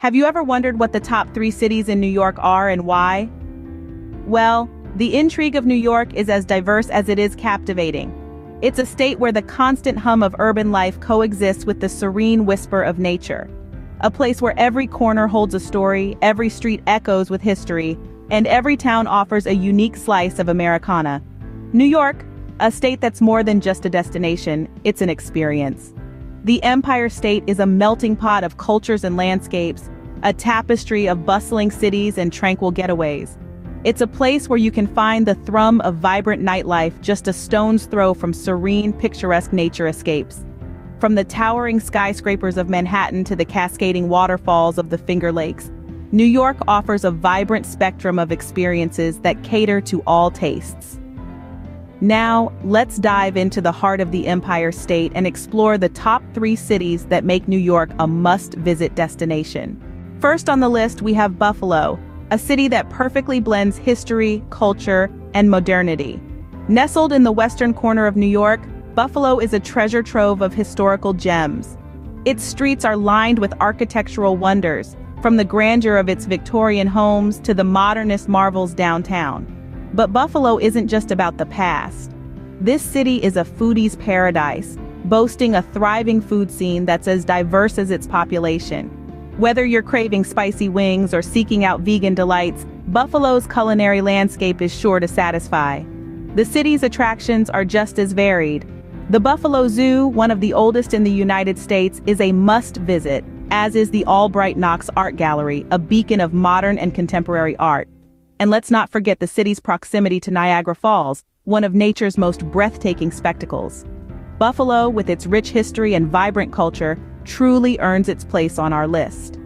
Have you ever wondered what the top three cities in New York are and why? Well, the intrigue of New York is as diverse as it is captivating. It's a state where the constant hum of urban life coexists with the serene whisper of nature. A place where every corner holds a story, every street echoes with history, and every town offers a unique slice of Americana. New York, a state that's more than just a destination, it's an experience. The Empire State is a melting pot of cultures and landscapes, a tapestry of bustling cities and tranquil getaways. It's a place where you can find the thrum of vibrant nightlife just a stone's throw from serene, picturesque nature escapes. From the towering skyscrapers of Manhattan to the cascading waterfalls of the Finger Lakes, New York offers a vibrant spectrum of experiences that cater to all tastes. Now, let's dive into the heart of the Empire State and explore the top three cities that make New York a must-visit destination. First on the list, we have Buffalo, a city that perfectly blends history, culture, and modernity. Nestled in the western corner of New York, Buffalo is a treasure trove of historical gems. Its streets are lined with architectural wonders, from the grandeur of its Victorian homes to the modernist marvels downtown. But Buffalo isn't just about the past. This city is a foodie's paradise, boasting a thriving food scene that's as diverse as its population. Whether you're craving spicy wings or seeking out vegan delights, Buffalo's culinary landscape is sure to satisfy. The city's attractions are just as varied. The Buffalo Zoo, one of the oldest in the United States, is a must-visit, as is the Albright Knox Art Gallery, a beacon of modern and contemporary art. And let's not forget the city's proximity to Niagara Falls, one of nature's most breathtaking spectacles. Buffalo, with its rich history and vibrant culture, truly earns its place on our list.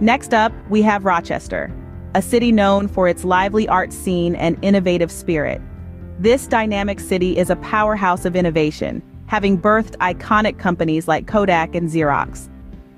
Next up, we have Rochester, a city known for its lively art scene and innovative spirit. This dynamic city is a powerhouse of innovation, having birthed iconic companies like Kodak and Xerox.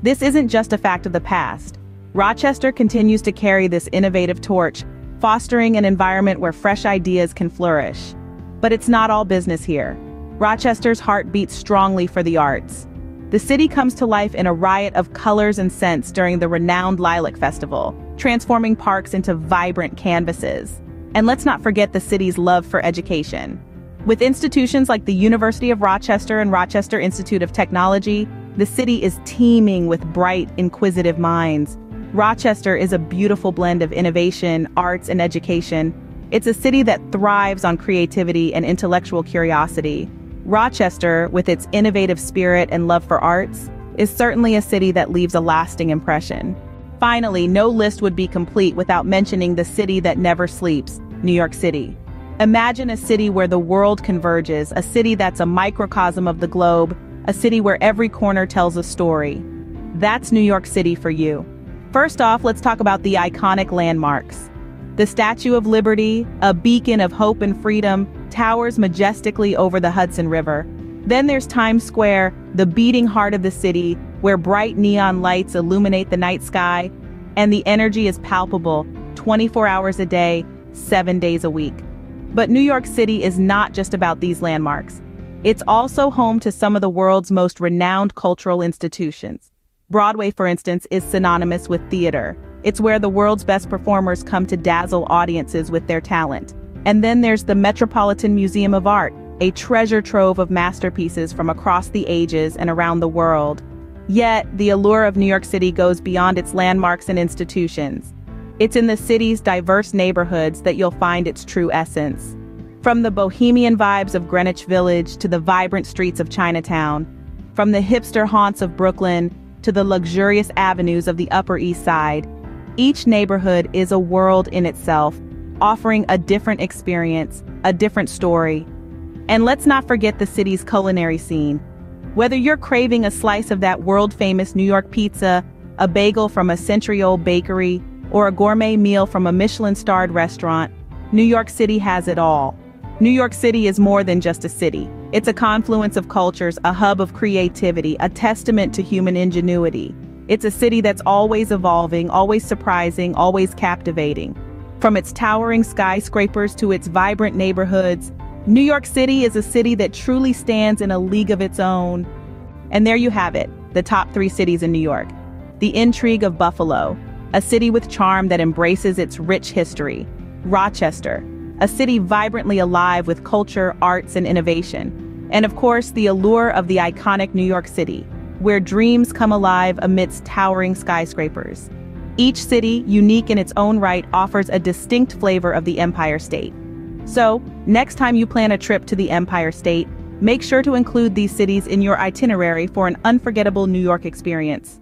This isn't just a fact of the past. Rochester continues to carry this innovative torch, fostering an environment where fresh ideas can flourish. But it's not all business here. Rochester's heart beats strongly for the arts. The city comes to life in a riot of colors and scents during the renowned Lilac Festival, transforming parks into vibrant canvases. And let's not forget the city's love for education. With institutions like the University of Rochester and Rochester Institute of Technology, the city is teeming with bright, inquisitive minds, Rochester is a beautiful blend of innovation, arts, and education. It's a city that thrives on creativity and intellectual curiosity. Rochester, with its innovative spirit and love for arts, is certainly a city that leaves a lasting impression. Finally, no list would be complete without mentioning the city that never sleeps, New York City. Imagine a city where the world converges, a city that's a microcosm of the globe, a city where every corner tells a story. That's New York City for you. First off, let's talk about the iconic landmarks. The Statue of Liberty, a beacon of hope and freedom, towers majestically over the Hudson River. Then there's Times Square, the beating heart of the city, where bright neon lights illuminate the night sky, and the energy is palpable 24 hours a day, 7 days a week. But New York City is not just about these landmarks. It's also home to some of the world's most renowned cultural institutions. Broadway, for instance, is synonymous with theater. It's where the world's best performers come to dazzle audiences with their talent. And then there's the Metropolitan Museum of Art, a treasure trove of masterpieces from across the ages and around the world. Yet, the allure of New York City goes beyond its landmarks and institutions. It's in the city's diverse neighborhoods that you'll find its true essence. From the bohemian vibes of Greenwich Village to the vibrant streets of Chinatown, from the hipster haunts of Brooklyn to the luxurious avenues of the Upper East Side, each neighborhood is a world in itself, offering a different experience, a different story. And let's not forget the city's culinary scene. Whether you're craving a slice of that world-famous New York pizza, a bagel from a century-old bakery, or a gourmet meal from a Michelin-starred restaurant, New York City has it all. New York City is more than just a city. It's a confluence of cultures, a hub of creativity, a testament to human ingenuity. It's a city that's always evolving, always surprising, always captivating. From its towering skyscrapers to its vibrant neighborhoods, New York City is a city that truly stands in a league of its own. And there you have it, the top three cities in New York. The intrigue of Buffalo, a city with charm that embraces its rich history. Rochester, a city vibrantly alive with culture, arts, and innovation. And of course, the allure of the iconic New York City, where dreams come alive amidst towering skyscrapers. Each city, unique in its own right, offers a distinct flavor of the Empire State. So, next time you plan a trip to the Empire State, make sure to include these cities in your itinerary for an unforgettable New York experience.